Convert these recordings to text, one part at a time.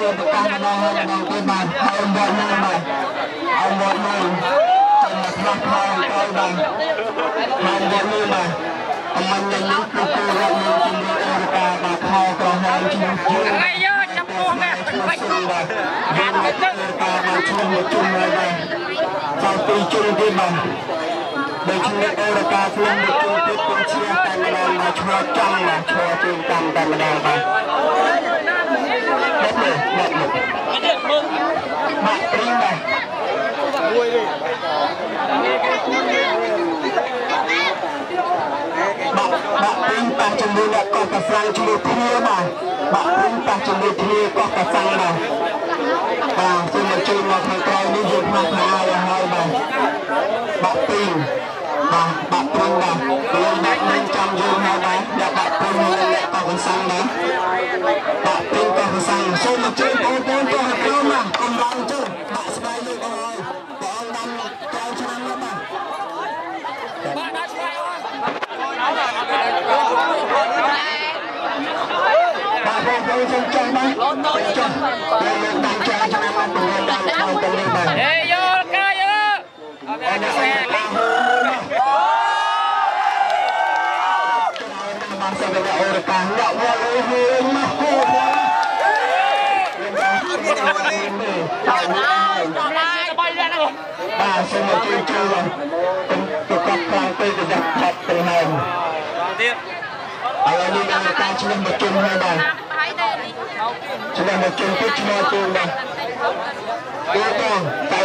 មានប្រកាសដែរដល់ពេលបានហើយវត្តនោះបាទហើយវត្តនោះទៅមកខ្លះផងទៅបាទហើយវត្តនោះបាទអមញ្ញនេះគឺពលរដ្ឋមានជំនឿអរការបាទផលក្រហើយជំនឿអាយយកចាប់ពោះនេះបាច់បាទមានទៅការបានឈ្មោះមកជុំហើយបាទចាំពីជុំទៀតបាទដូច្នេះអរការខ្លួនមកជុំទៀតពងឈាមតែម្ដងមកឆ្លោះចង់មកឆ្លោះជើងតាមតែម្ដងបាទ បាទព្រីងដែរមួយទេបាទបាទព្រីងប៉ះជាមួយអ្នកកោះកសាំងជួយគ្នាបាទបាទព្រីងប៉ះជាមួយគ្នាកោះកសាំងដែរបាទសូមមកជួយមកខាងក្រោយនេះយើងមកខាងហើយហើយបាទបាទព្រីងបាទបាទព្រីងដែរលោកអ្នកមិនចាំយើងមកដែរអ្នកបាទព្រីងអ្នកកោះកសាំងដែរបាទ សូមអញ្ជើញបងប្អូនទៅក្រោមណាកំឡុងទៅដាក់ស្បែកលើបងហើយបងដាំកៅឆ្នាំណាបាទបាទដាក់ស្បែកអូនបាទបងប្អូនចង់ចង់បាទចង់ពេលលោកដាក់ចានឆ្នាំណាបងដាក់បងទៅនេះបាទហេយោកាយោអត់ដាក់ស្បែកអូបានសេចក្តីអរកាសអ្នកវល់ សូមជួយជួយប្រកបខាងទៅដាក់ឆាប់ទៅហើយបាទទៀតឥឡូវនេះមានការឈ្មោះមកជុំហើយបាទឈ្មោះមកជុំទៅឈ្មោះជុំបាទទូតតា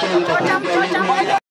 trên và